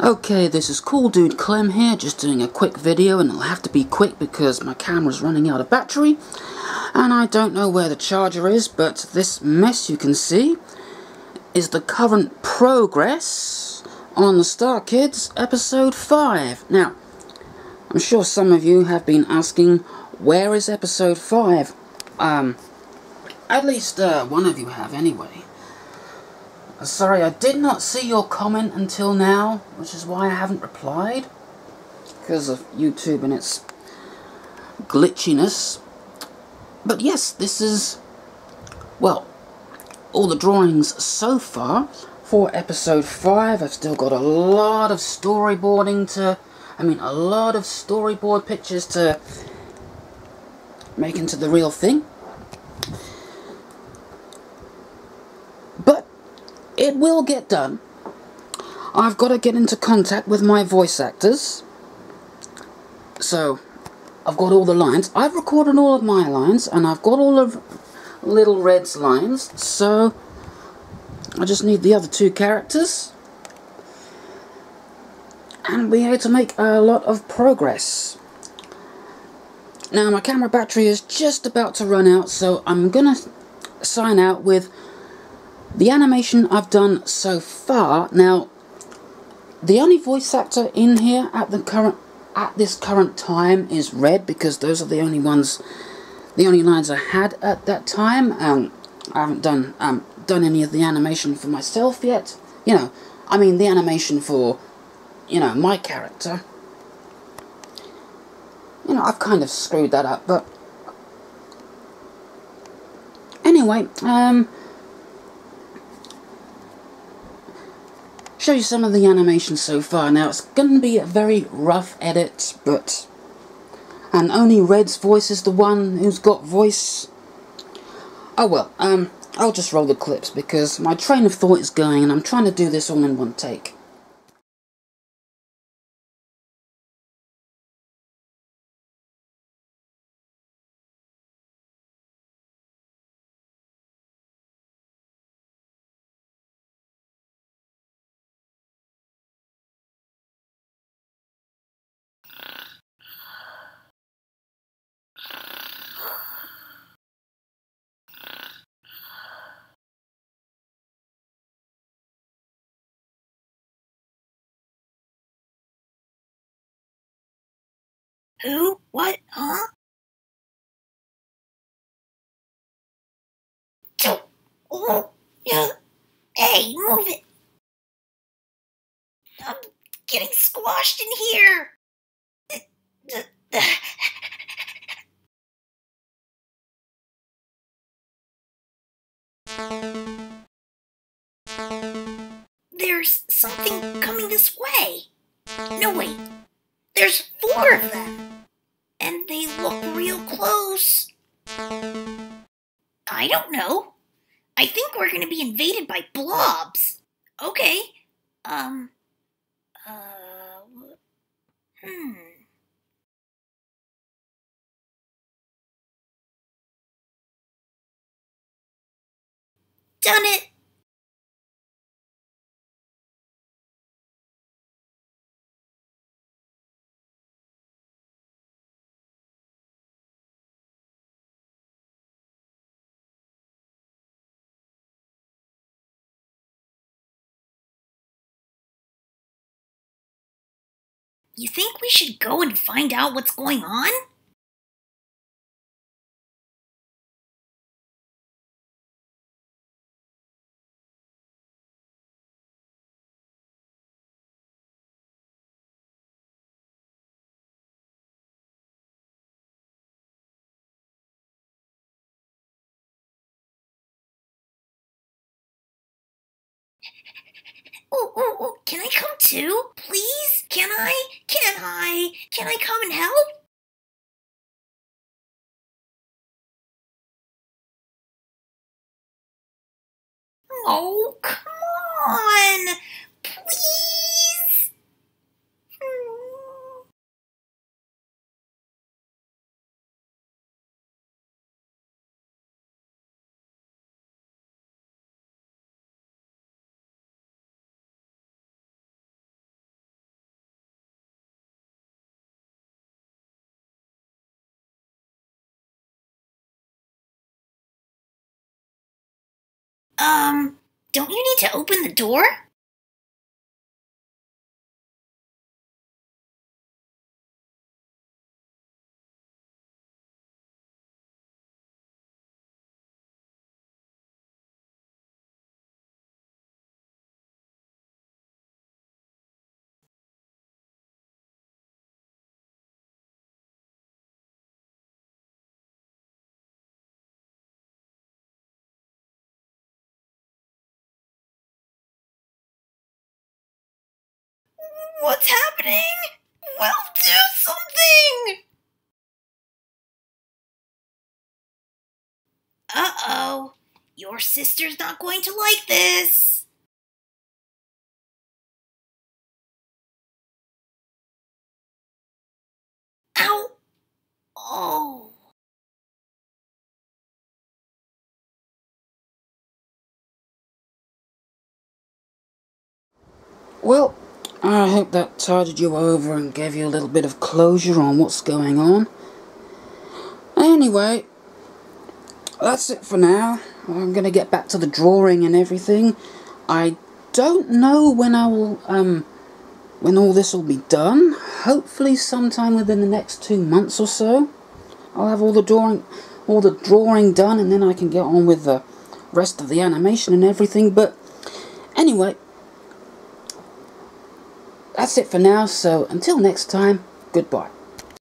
Okay, this is Cool Dude Clem here, just doing a quick video, and it'll have to be quick because my camera's running out of battery, and I don't know where the charger is, but this mess you can see is the current progress on the Starkidz Episode 5. Now, I'm sure some of you have been asking, where is Episode 5? Um, at least uh, one of you have anyway. Sorry, I did not see your comment until now, which is why I haven't replied. Because of YouTube and its glitchiness. But yes, this is, well, all the drawings so far for episode 5. I've still got a lot of storyboarding to, I mean, a lot of storyboard pictures to make into the real thing. It will get done. I've got to get into contact with my voice actors. So, I've got all the lines. I've recorded all of my lines, and I've got all of Little Red's lines, so I just need the other two characters. And we had to make a lot of progress. Now, my camera battery is just about to run out, so I'm going to sign out with the animation I've done so far, now, the only voice actor in here at the current at this current time is Red because those are the only ones, the only lines I had at that time. Um, I haven't done um, done any of the animation for myself yet. You know, I mean the animation for, you know, my character. You know, I've kind of screwed that up, but anyway, um. Show you some of the animation so far. Now, it's going to be a very rough edit, but... And only Red's voice is the one who's got voice. Oh well, um, I'll just roll the clips because my train of thought is going and I'm trying to do this all in one take. Who? What? Huh? Oh, yeah. Hey, move it. I'm getting squashed in here. There's something coming this way. No, wait. There's four of them and they look real close. I don't know. I think we're gonna be invaded by blobs. Okay. Um. Uh. Hmm. Done it! You think we should go and find out what's going on? Oh, oh, oh, can I come too? Please? Can I? Can I? Can I come and help? Oh, Um, don't you need to open the door? What's happening? Well, do something! Uh oh. Your sister's not going to like this. Ow! Oh. Well, I hope that tided you over and gave you a little bit of closure on what's going on. Anyway, that's it for now. I'm going to get back to the drawing and everything. I don't know when I will, um, when all this will be done. Hopefully sometime within the next two months or so. I'll have all the drawing, all the drawing done and then I can get on with the rest of the animation and everything. But anyway, that's it for now, so until next time, goodbye.